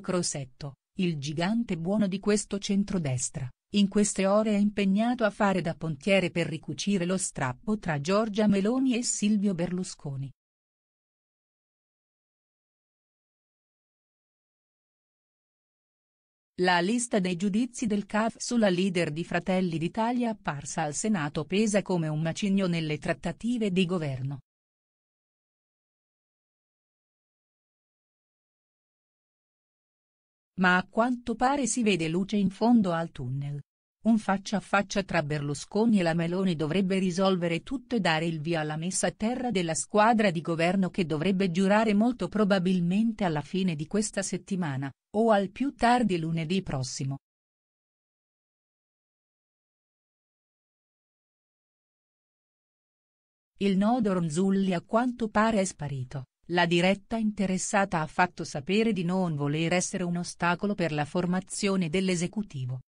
Crosetto, il gigante buono di questo centrodestra, in queste ore è impegnato a fare da pontiere per ricucire lo strappo tra Giorgia Meloni e Silvio Berlusconi. La lista dei giudizi del CAF sulla leader di Fratelli d'Italia apparsa al Senato pesa come un macigno nelle trattative di governo. Ma a quanto pare si vede luce in fondo al tunnel. Un faccia a faccia tra Berlusconi e la Meloni dovrebbe risolvere tutto e dare il via alla messa a terra della squadra di governo che dovrebbe giurare molto probabilmente alla fine di questa settimana, o al più tardi lunedì prossimo. Il nodo Ronzulli a quanto pare è sparito, la diretta interessata ha fatto sapere di non voler essere un ostacolo per la formazione dell'esecutivo.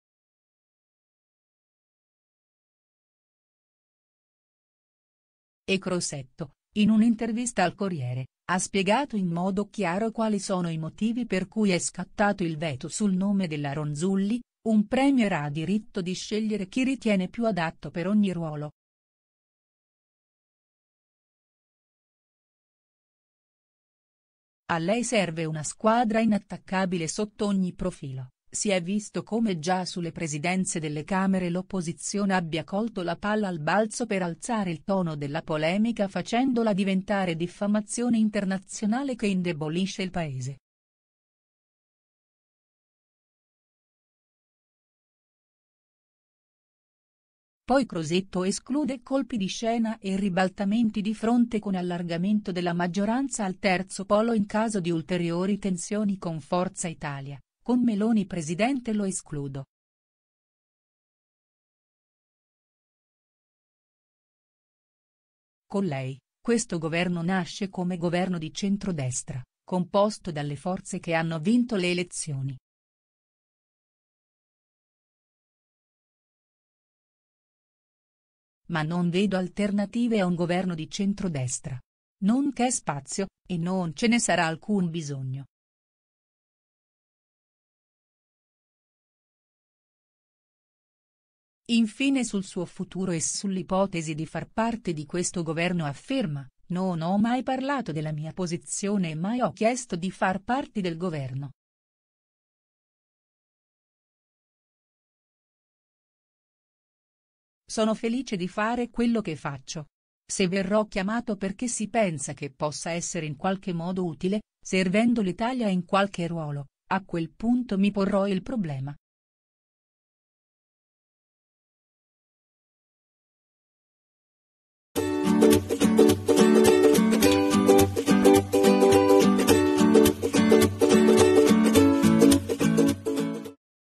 E Crosetto, in un'intervista al Corriere, ha spiegato in modo chiaro quali sono i motivi per cui è scattato il veto sul nome della Ronzulli, un premier ha diritto di scegliere chi ritiene più adatto per ogni ruolo. A lei serve una squadra inattaccabile sotto ogni profilo. Si è visto come già sulle presidenze delle Camere l'opposizione abbia colto la palla al balzo per alzare il tono della polemica facendola diventare diffamazione internazionale che indebolisce il paese. Poi Crosetto esclude colpi di scena e ribaltamenti di fronte con allargamento della maggioranza al terzo polo in caso di ulteriori tensioni con Forza Italia. Con Meloni presidente lo escludo. Con lei, questo governo nasce come governo di centrodestra, composto dalle forze che hanno vinto le elezioni. Ma non vedo alternative a un governo di centrodestra. Non c'è spazio, e non ce ne sarà alcun bisogno. Infine sul suo futuro e sull'ipotesi di far parte di questo governo afferma, non ho mai parlato della mia posizione e mai ho chiesto di far parte del governo. Sono felice di fare quello che faccio. Se verrò chiamato perché si pensa che possa essere in qualche modo utile, servendo l'Italia in qualche ruolo, a quel punto mi porrò il problema.